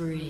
Spree.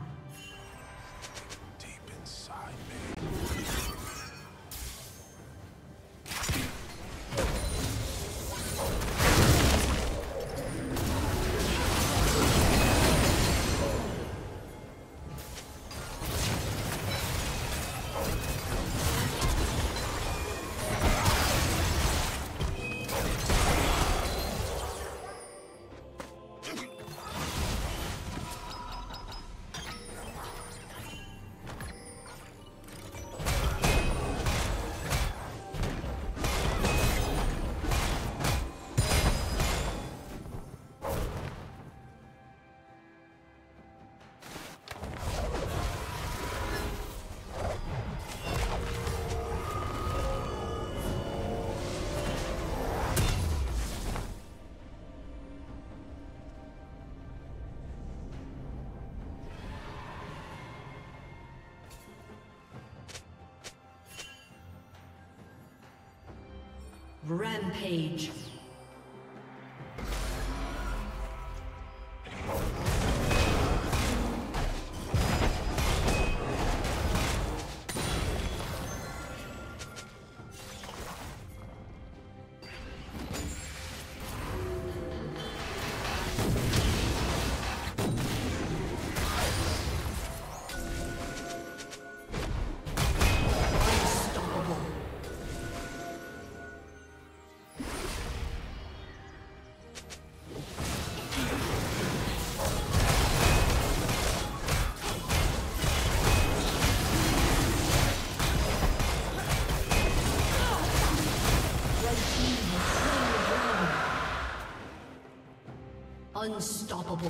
Rampage. Unstoppable.